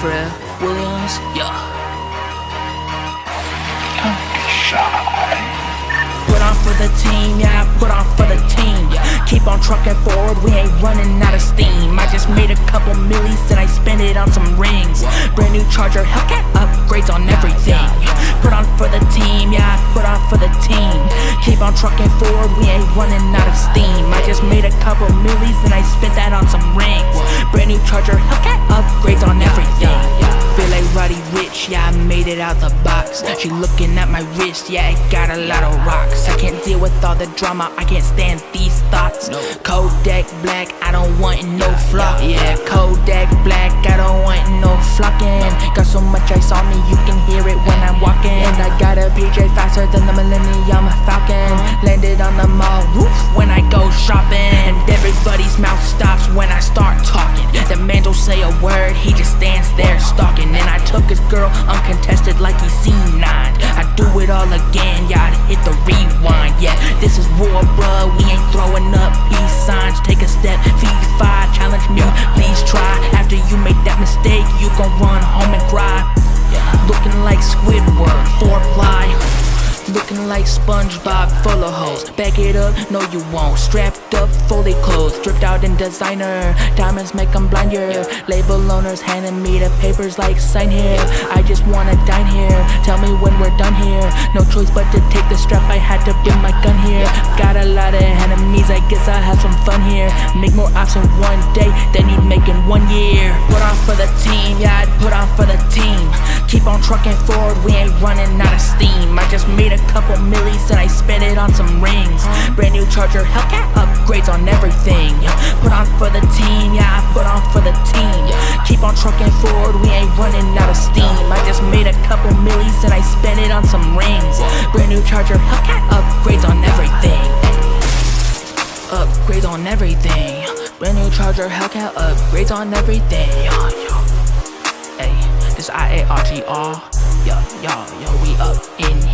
Fred Williams, yeah. Put on for the team, yeah, I put on for the team. Keep on trucking forward, we ain't running out of steam. I just made a couple millies and I spent it on some rings. Brand new charger, Hellcat upgrades on everything. Put on for the team, yeah, I put on for the team. Keep on trucking forward, we ain't running out of steam. I just made a couple millies and I spent that on some rings. Brand new charger, Hellcat it out the box. She looking at my wrist, yeah, it got a lot of rocks. I can't deal with all the drama, I can't stand these thoughts. Kodak black, I don't want no flock. Yeah, Kodak black, I don't want no flocking. Got so much ice on me, you can hear it when I'm walking. And I got a PJ faster than the Millennium Falcon. Uh-huh. Landed on the mall roof word, he just stands there stalking. And I took his girl uncontested like he's seen nine. I do it all again, I'd hit the rewind. Yeah, this is war, bruh. We ain't throwing up peace signs. Take a step, V5, challenge me, please try. After you make that mistake, you gon' run home and cry. Looking like Squidward, four ply. Looking like SpongeBob full of hoes. Back it up, no you won't. Strapped up, fully clothed, dripped out in designer. Diamonds make them blind you. Label owners handing me the papers like sign here. I just wanna dine here. Tell me when we're done here. No choice but to take the strap. I had to bring my gun here. Got a lot of enemies, I guess I'll have some fun here. Make more ops in one day than you'd make in one year. Put on for the team, yeah, I'd put on for the team. Keep on trucking forward, we ain't running out of steam. I just made a couple millies and I spent it on some rings. Brand new charger, Hellcat upgrades on everything. Put on for the team, yeah, I put on for the team. Keep on trucking forward, we ain't running out of steam. I just made a couple millies and I spent it on some rings. Brand new charger, Hellcat upgrades on everything. Upgrades on everything. Brand new charger, Hellcat upgrades on everything. This I A R G R. Yo, yo, yo, we up in here.